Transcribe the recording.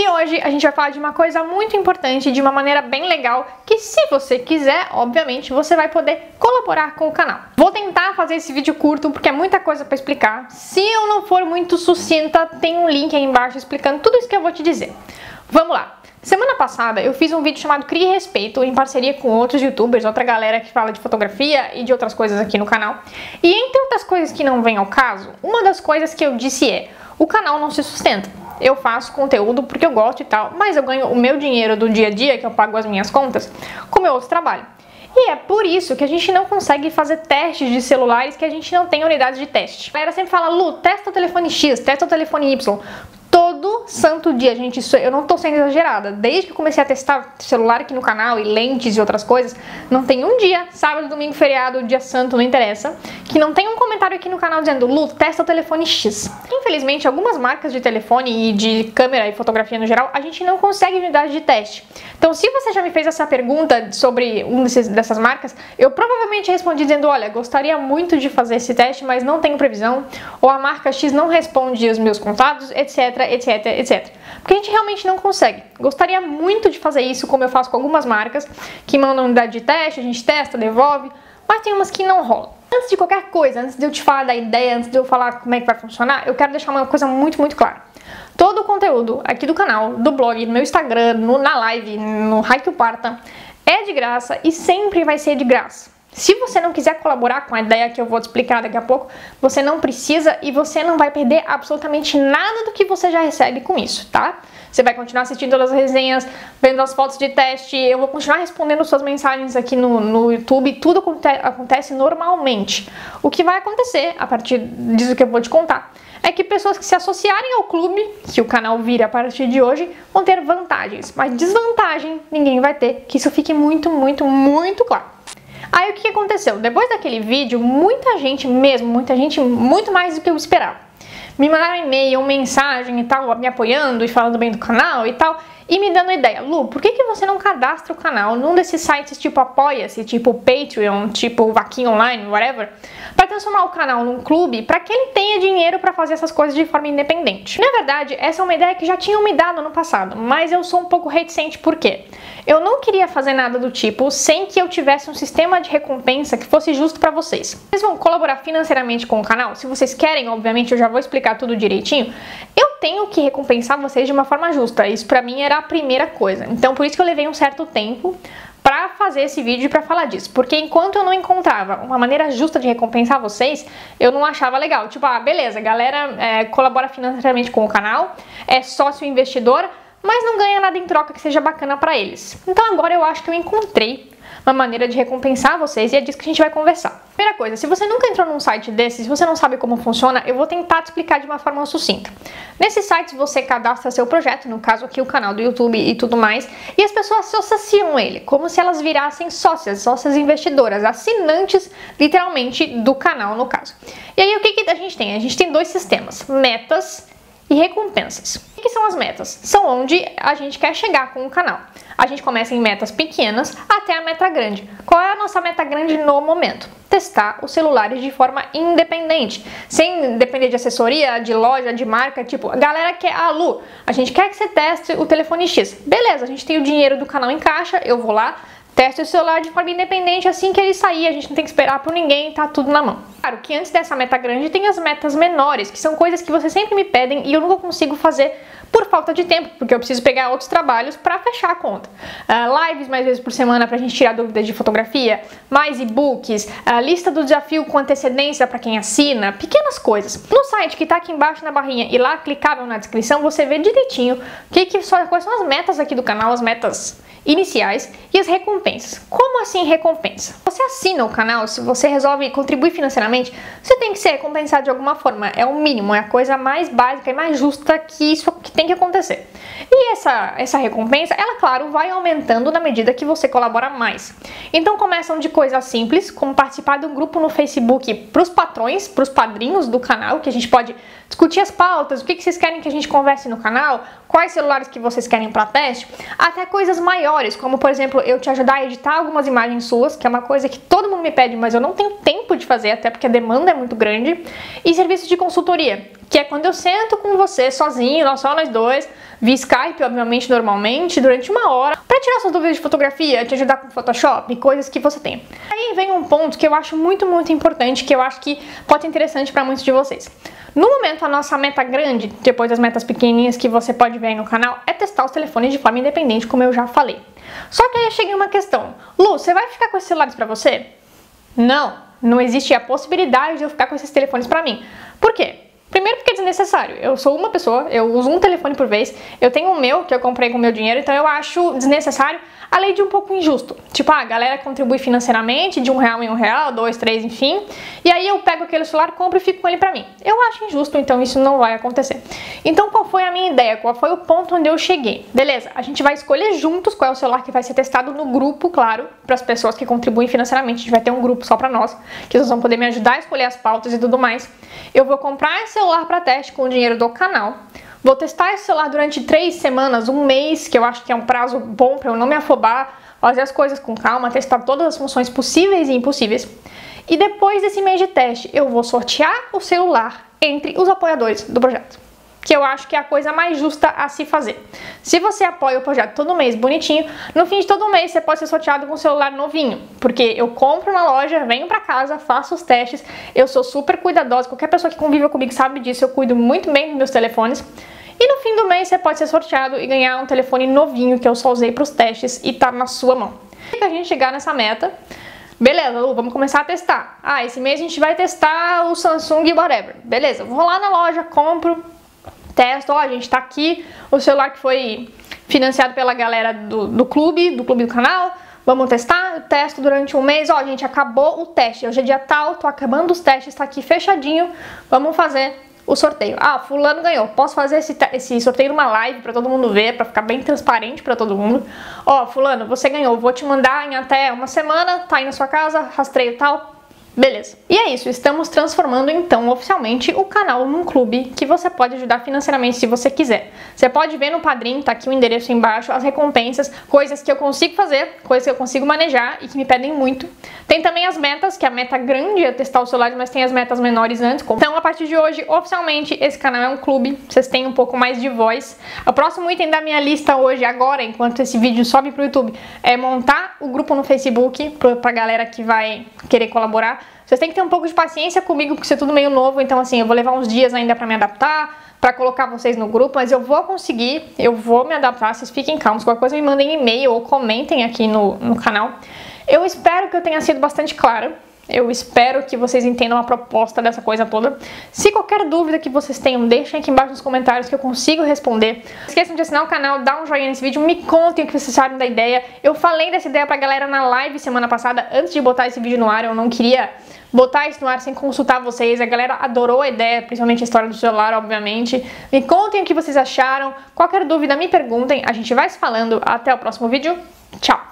E hoje a gente vai falar de uma coisa muito importante, de uma maneira bem legal, que se você quiser, obviamente, você vai poder colaborar com o canal. Vou tentar fazer esse vídeo curto porque é muita coisa para explicar. Se eu não for muito sucinta, tem um link aí embaixo explicando tudo isso que eu vou te dizer. Vamos lá. Semana passada eu fiz um vídeo chamado Crie Respeito em parceria com outros youtubers, outra galera que fala de fotografia e de outras coisas aqui no canal. E entre outras coisas que não vêm ao caso, uma das coisas que eu disse é: o canal não se sustenta. Eu faço conteúdo porque eu gosto e tal, mas eu ganho o meu dinheiro do dia a dia, que eu pago as minhas contas, com meu outro trabalho. E é por isso que a gente não consegue fazer testes de celulares que a gente não tem unidades de teste. A galera sempre fala, Lu, testa o telefone X, testa o telefone Y santo dia, gente. Isso eu não tô sendo exagerada. Desde que comecei a testar celular aqui no canal e lentes e outras coisas, não tem um dia, sábado, domingo, feriado, dia santo, não interessa, que não tem um comentário aqui no canal dizendo Lu, testa o telefone X. Infelizmente, algumas marcas de telefone e de câmera e fotografia no geral, a gente não consegue unidade de teste. Então, se você já me fez essa pergunta sobre um desses, dessas marcas, eu provavelmente respondi dizendo: olha, gostaria muito de fazer esse teste, mas não tenho previsão, ou a marca X não responde os meus contatos, etc etc, etc. Porque a gente realmente não consegue. Gostaria muito de fazer isso, como eu faço com algumas marcas, que mandam unidade de teste, a gente testa, devolve, mas tem umas que não rolam. Antes de qualquer coisa, antes de eu te falar da ideia, antes de eu falar como é que vai funcionar, eu quero deixar uma coisa muito, muito clara. Todo o conteúdo aqui do canal, do blog, no meu Instagram, no, na live, no Haiku Parta, é de graça e sempre vai ser de graça. Se você não quiser colaborar com a ideia que eu vou te explicar daqui a pouco, você não precisa e você não vai perder absolutamente nada do que você já recebe com isso, tá? Você vai continuar assistindo todas as resenhas, vendo as fotos de teste, eu vou continuar respondendo suas mensagens aqui no, no YouTube, tudo acontece normalmente. O que vai acontecer, a partir disso que eu vou te contar, é que pessoas que se associarem ao clube, que o canal vira a partir de hoje, vão ter vantagens, mas desvantagem ninguém vai ter, que isso fique muito, muito, muito claro. Aí o que aconteceu? Depois daquele vídeo, muita gente mesmo, muita gente, muito mais do que eu esperava, me mandaram e-mail, mensagem e tal, me apoiando e falando bem do canal e tal, e me dando ideia. Lu, por que, que você não cadastra o canal num desses sites tipo Apoia-se, tipo Patreon, tipo Vaquinha Online, whatever, para transformar o canal num clube para que ele tenha dinheiro para fazer essas coisas de forma independente? Na verdade, essa é uma ideia que já tinham me dado no passado, mas eu sou um pouco reticente porque eu não queria fazer nada do tipo sem que eu tivesse um sistema de recompensa que fosse justo para vocês. Vocês vão colaborar financeiramente com o canal? Se vocês querem, obviamente, eu já vou explicar tudo direitinho. Tenho que recompensar vocês de uma forma justa. Isso para mim era a primeira coisa. Então, por isso que eu levei um certo tempo para fazer esse vídeo para falar disso, porque enquanto eu não encontrava uma maneira justa de recompensar vocês, eu não achava legal. Tipo, ah, beleza, galera é, colabora financeiramente com o canal, é sócio investidor, mas não ganha nada em troca que seja bacana para eles. Então agora eu acho que eu encontrei uma maneira de recompensar vocês e é disso que a gente vai conversar. Primeira coisa, se você nunca entrou num site desse, se você não sabe como funciona, eu vou tentar te explicar de uma forma sucinta. Nesses sites você cadastra seu projeto, no caso aqui o canal do YouTube e tudo mais, e as pessoas se associam ele, como se elas virassem sócias, sócias investidoras, assinantes literalmente do canal no caso. E aí o que, que a gente tem? A gente tem dois sistemas, metas e recompensas. O que são as metas? São onde a gente quer chegar com o canal. A gente começa em metas pequenas até a meta grande. Qual é a nossa meta grande no momento? Testar os celulares de forma independente, sem depender de assessoria, de loja, de marca. Tipo, a galera quer, ah, Lu, a gente quer que você teste o telefone X. Beleza, a gente tem o dinheiro do canal em caixa, eu vou lá, Teste o celular de forma independente assim que ele sair, a gente não tem que esperar por ninguém, tá tudo na mão. Claro que antes dessa meta grande tem as metas menores, que são coisas que vocês sempre me pedem e eu nunca consigo fazer por falta de tempo, porque eu preciso pegar outros trabalhos para fechar a conta. Uh, lives mais vezes por semana para a gente tirar dúvidas de fotografia, mais e-books, a lista do desafio com antecedência para quem assina, pequenas coisas. No site que está aqui embaixo na barrinha e lá clicável na descrição, você vê direitinho que, que só, quais são as metas aqui do canal, as metas iniciais e as recompensas. Como assim recompensa? Você assina o canal, se você resolve contribuir financeiramente, você tem que ser recompensado de alguma forma. É o mínimo, é a coisa mais básica e mais justa que isso que tem que acontecer. E essa, essa recompensa, ela, claro, vai aumentando na medida que você colabora mais. Então começam de coisas simples, como participar de um grupo no Facebook para os patrões, para os padrinhos do canal, que a gente pode discutir as pautas, o que, que vocês querem que a gente converse no canal, quais celulares que vocês querem para teste, até coisas maiores, como por exemplo, eu te ajudar a editar algumas imagens suas, que é uma coisa que todo mundo me pede, mas eu não tenho tempo de fazer, até porque a demanda é muito grande, e serviços de consultoria, que é quando eu sento com você sozinho, nós só nós dois, via Skype, obviamente, normalmente, durante uma hora, para tirar suas dúvidas de fotografia, te ajudar com Photoshop, coisas que você tem. Aí vem um ponto que eu acho muito, muito importante, que eu acho que pode ser interessante para muitos de vocês. No momento, a nossa meta grande, depois das metas pequenininhas que você pode ver aí no canal, é testar os telefones de forma independente, como eu já falei. Só que aí chega uma questão. Lu, você vai ficar com esses celulares para você? Não, não existe a possibilidade de eu ficar com esses telefones para mim. Por quê? Primeiro porque é desnecessário. Eu sou uma pessoa, eu uso um telefone por vez, eu tenho o meu que eu comprei com meu dinheiro, então eu acho desnecessário, além de um pouco injusto. Tipo, ah, a galera contribui financeiramente de um real em um real, dois, três, enfim, e aí eu pego aquele celular, compro e fico com ele pra mim. Eu acho injusto, então isso não vai acontecer. Então qual foi a minha ideia? Qual foi o ponto onde eu cheguei? Beleza, a gente vai escolher juntos qual é o celular que vai ser testado no grupo, claro, para as pessoas que contribuem financeiramente. A gente vai ter um grupo só para nós, que vocês vão poder me ajudar a escolher as pautas e tudo mais. Eu vou comprar esse celular para teste com o dinheiro do canal. Vou testar esse celular durante três semanas, um mês, que eu acho que é um prazo bom para eu não me afobar, fazer as coisas com calma, testar todas as funções possíveis e impossíveis. E depois desse mês de teste, eu vou sortear o celular entre os apoiadores do projeto que eu acho que é a coisa mais justa a se fazer. Se você apoia o projeto todo mês bonitinho, no fim de todo mês você pode ser sorteado com um celular novinho, porque eu compro na loja, venho para casa, faço os testes, eu sou super cuidadosa, qualquer pessoa que convive comigo sabe disso, eu cuido muito bem dos meus telefones. E no fim do mês você pode ser sorteado e ganhar um telefone novinho que eu só usei para os testes e tá na sua mão. Se a gente chegar nessa meta, Beleza, Lu, vamos começar a testar. Ah, esse mês a gente vai testar o Samsung whatever. Beleza, vou lá na loja, compro, testo, ó, a gente tá aqui, o celular que foi financiado pela galera do, do clube, do clube do canal, vamos testar, eu testo durante um mês, ó, a gente acabou o teste, hoje é dia tal, tô acabando os testes, tá aqui fechadinho, vamos fazer o sorteio. Ah, fulano ganhou, posso fazer esse, esse sorteio numa live para todo mundo ver, para ficar bem transparente para todo mundo. Ó, fulano, você ganhou, vou te mandar em até uma semana, tá aí na sua casa, rastreio tal, Beleza. E é isso, estamos transformando então oficialmente o canal num clube que você pode ajudar financeiramente se você quiser. Você pode ver no padrinho, tá aqui o endereço embaixo, as recompensas, coisas que eu consigo fazer, coisas que eu consigo manejar e que me pedem muito. Tem também as metas, que a meta grande é testar o celular, mas tem as metas menores antes. Então, a partir de hoje, oficialmente, esse canal é um clube, vocês têm um pouco mais de voz. O próximo item da minha lista hoje, agora, enquanto esse vídeo sobe pro YouTube, é montar o grupo no Facebook pra galera que vai querer colaborar. Vocês têm que ter um pouco de paciência comigo, porque isso é tudo meio novo, então assim, eu vou levar uns dias ainda para me adaptar, para colocar vocês no grupo, mas eu vou conseguir, eu vou me adaptar, vocês fiquem calmos, qualquer coisa me mandem e-mail ou comentem aqui no, no canal. Eu espero que eu tenha sido bastante clara, eu espero que vocês entendam a proposta dessa coisa toda. Se qualquer dúvida que vocês tenham, deixem aqui embaixo nos comentários que eu consigo responder. Não esqueçam de assinar o canal, dar um joinha nesse vídeo, me contem o que vocês sabem da ideia. Eu falei dessa ideia pra galera na live semana passada, antes de botar esse vídeo no ar, eu não queria botar isso no ar sem consultar vocês. A galera adorou a ideia, principalmente a história do celular, obviamente. Me contem o que vocês acharam. Qualquer dúvida, me perguntem. A gente vai se falando. Até o próximo vídeo. Tchau!